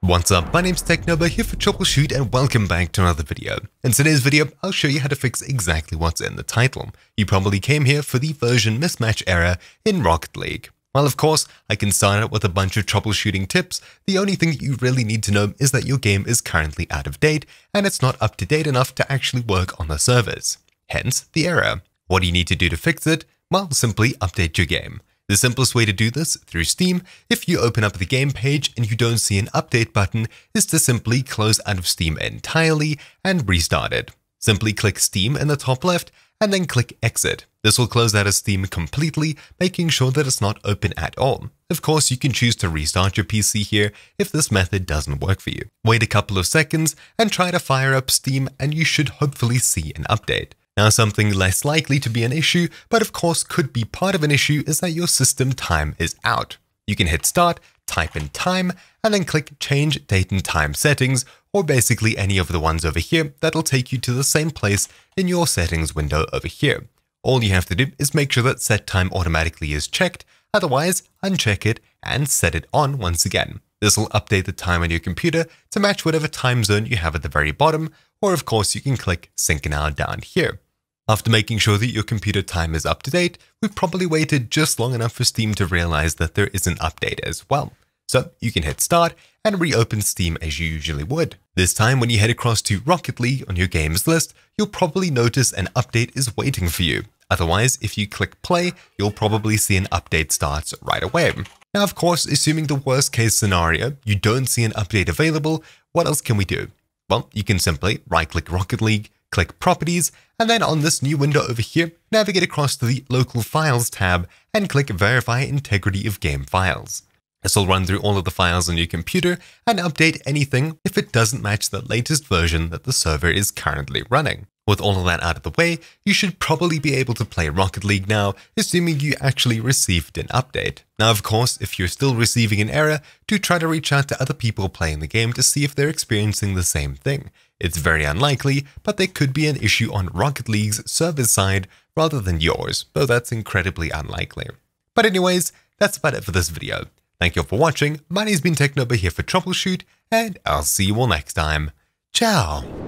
What's up, my name's TechNobo here for TroubleChute and welcome back to another video. In today's video, I'll show you how to fix exactly what's in the title. You probably came here for the version mismatch error in Rocket League. While of course, I can start out with a bunch of troubleshooting tips. The only thing that you really need to know is that your game is currently out of date and it's not up to date enough to actually work on the servers. Hence, the error. What do you need to do to fix it? Well, simply update your game. The simplest way to do this through Steam, if you open up the game page and you don't see an update button, is to simply close out of Steam entirely and restart it. Simply click Steam in the top left and then click Exit. This will close out of Steam completely, making sure that it's not open at all. Of course, you can choose to restart your PC here if this method doesn't work for you. Wait a couple of seconds and try to fire up Steam and you should hopefully see an update. Now, something less likely to be an issue, but of course could be part of an issue, is that your system time is out. You can hit start, type in time, and then click change date and time settings, or basically any of the ones over here that'll take you to the same place in your settings window over here. All you have to do is make sure that set time automatically is checked, otherwise uncheck it and set it on once again. This will update the time on your computer to match whatever time zone you have at the very bottom, or of course you can click sync now down here. After making sure that your computer time is up to date, we've probably waited just long enough for Steam to realize that there is an update as well. So you can hit start and reopen Steam as you usually would. This time when you head across to Rocket League on your games list, you'll probably notice an update is waiting for you. Otherwise, if you click play, you'll probably see an update starts right away. Now, of course, assuming the worst case scenario, you don't see an update available, what else can we do? Well, you can simply right click Rocket League, click Properties, and then on this new window over here, navigate across to the Local Files tab and click Verify Integrity of Game Files. This will run through all of the files on your computer and update anything if it doesn't match the latest version that the server is currently running. With all of that out of the way, you should probably be able to play Rocket League now, assuming you actually received an update. Now, of course, if you're still receiving an error, do try to reach out to other people playing the game to see if they're experiencing the same thing. It's very unlikely, but there could be an issue on Rocket League's server side rather than yours, though that's incredibly unlikely. But anyways, that's about it for this video. Thank you all for watching, my name's been TechNobo here for TroubleChute, and I'll see you all next time. Ciao!